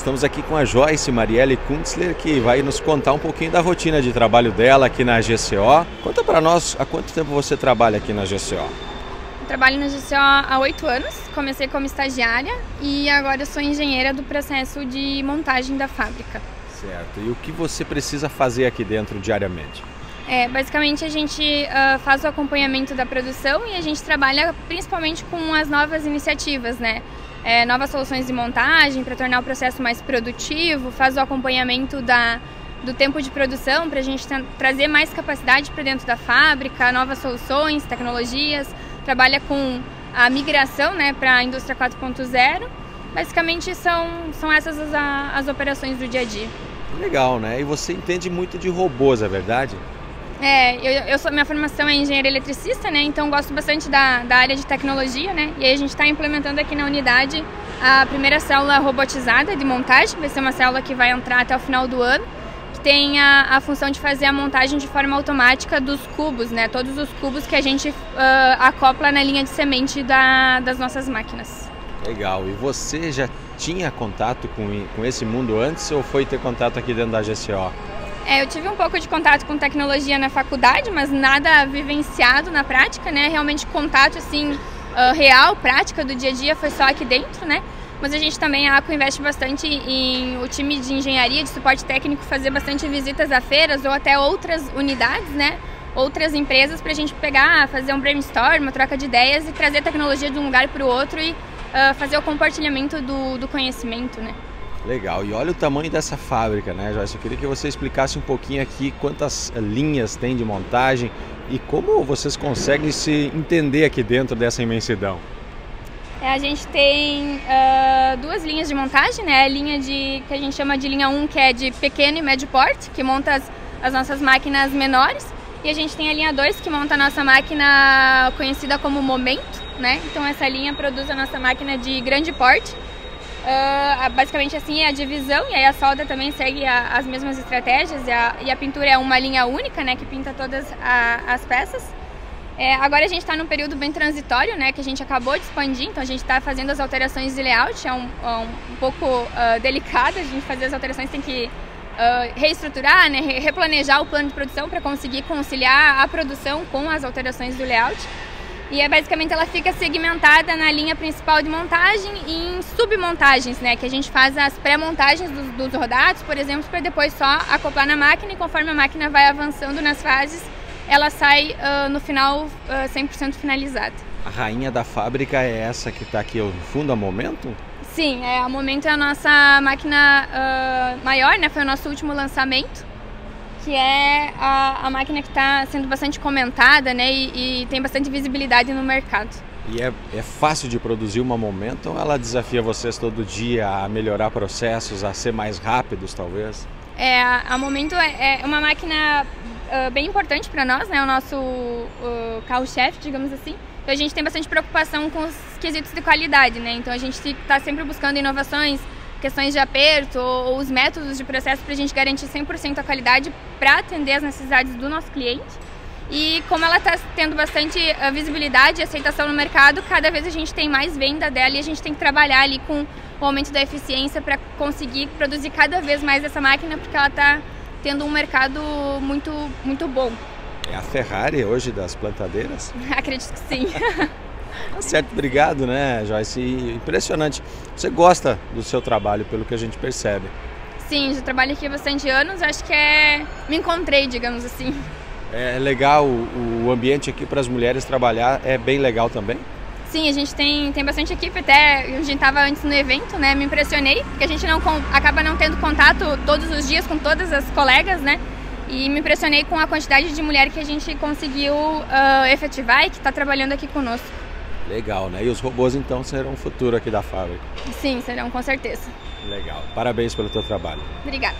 Estamos aqui com a Joyce Marielle Kuntzler, que vai nos contar um pouquinho da rotina de trabalho dela aqui na GCO. Conta para nós há quanto tempo você trabalha aqui na GCO. Eu trabalho na GCO há oito anos, comecei como estagiária e agora sou engenheira do processo de montagem da fábrica. Certo. E o que você precisa fazer aqui dentro diariamente? É, basicamente a gente uh, faz o acompanhamento da produção e a gente trabalha principalmente com as novas iniciativas, né? É, novas soluções de montagem para tornar o processo mais produtivo, faz o acompanhamento da, do tempo de produção para a gente trazer mais capacidade para dentro da fábrica, novas soluções, tecnologias, trabalha com a migração né, para a indústria 4.0. Basicamente são, são essas as, as operações do dia a dia. Legal, né? E você entende muito de robôs, é verdade? É, eu, eu sou, minha formação é engenheira eletricista, né? Então gosto bastante da, da área de tecnologia, né? E aí a gente está implementando aqui na unidade a primeira célula robotizada de montagem, vai ser uma célula que vai entrar até o final do ano, que tem a, a função de fazer a montagem de forma automática dos cubos, né? Todos os cubos que a gente uh, acopla na linha de semente da, das nossas máquinas. Legal. E você já tinha contato com, com esse mundo antes ou foi ter contato aqui dentro da GCO? É, eu tive um pouco de contato com tecnologia na faculdade, mas nada vivenciado na prática, né? Realmente contato assim uh, real, prática do dia a dia foi só aqui dentro, né? Mas a gente também, a ACO investe bastante em o time de engenharia, de suporte técnico, fazer bastante visitas a feiras ou até outras unidades, né? Outras empresas para a gente pegar, fazer um brainstorm, uma troca de ideias e trazer tecnologia de um lugar para o outro e uh, fazer o compartilhamento do, do conhecimento, né? Legal. E olha o tamanho dessa fábrica, né, Joyce? Eu queria que você explicasse um pouquinho aqui quantas linhas tem de montagem e como vocês conseguem se entender aqui dentro dessa imensidão. É, a gente tem uh, duas linhas de montagem, né? A linha de que a gente chama de linha 1, que é de pequeno e médio porte, que monta as, as nossas máquinas menores. E a gente tem a linha 2, que monta a nossa máquina conhecida como Momento, né? Então essa linha produz a nossa máquina de grande porte Uh, basicamente assim é a divisão e aí a solda também segue a, as mesmas estratégias e a, e a, pintura é uma linha única, né, que pinta todas a, as peças. É, agora a gente está num período bem transitório, né, que a gente acabou de expandir, então a gente está fazendo as alterações de layout, é um, é um, um pouco uh, delicado a gente fazer as alterações, tem que uh, reestruturar, né, replanejar o plano de produção para conseguir conciliar a produção com as alterações do layout. E é basicamente ela fica segmentada na linha principal de montagem e em submontagens, né? Que a gente faz as pré-montagens dos, dos, rodados, por exemplo, para depois só acoplar na máquina e conforme a máquina vai avançando nas fases, ela sai uh, no final uh, 100% finalizada. A rainha da fábrica é essa que está aqui no fundo a momento? Sim, é, a momento é a nossa máquina uh, maior, né? Foi o nosso último lançamento que é a, a máquina que está sendo bastante comentada né, e, e, tem bastante visibilidade no mercado. E é, é fácil de produzir uma Momentum ou ela desafia vocês todo dia a melhorar processos, a ser mais rápidos talvez? É, a Momento é, é uma máquina uh, bem importante para nós, né, o nosso uh, carro-chefe, digamos assim. Então a gente tem bastante preocupação com os quesitos de qualidade, né? Então a gente está sempre buscando inovações, questões de aperto ou, ou os métodos de processo para a gente garantir 100% a qualidade para atender as necessidades do nosso cliente. E como ela está tendo bastante eh, visibilidade e aceitação no mercado, cada vez a gente tem mais venda dela e a gente tem que trabalhar ali com o aumento da eficiência para conseguir produzir cada vez mais essa máquina, porque ela está tendo um mercado muito, muito bom. É a Ferrari hoje das plantadeiras? Acredito que sim. Tá certo, obrigado, né, Joyce? Impressionante. Você gosta do seu trabalho, pelo que a gente percebe. Sim, já trabalho aqui há bastante anos, acho que é. Me encontrei, digamos assim. É legal o, o ambiente aqui para as mulheres trabalhar, é bem legal também? Sim, a gente tem, tem bastante equipe, até a gente estava antes no evento, né? Me impressionei, porque a gente não acaba não tendo contato todos os dias com todas as colegas, né? E me impressionei com a quantidade de mulher que a gente conseguiu uh, efetivar e que está trabalhando aqui conosco. Legal, né? E os robôs então serão o futuro aqui da fábrica? Sim, serão com certeza. Legal. Parabéns pelo teu trabalho. Obrigada.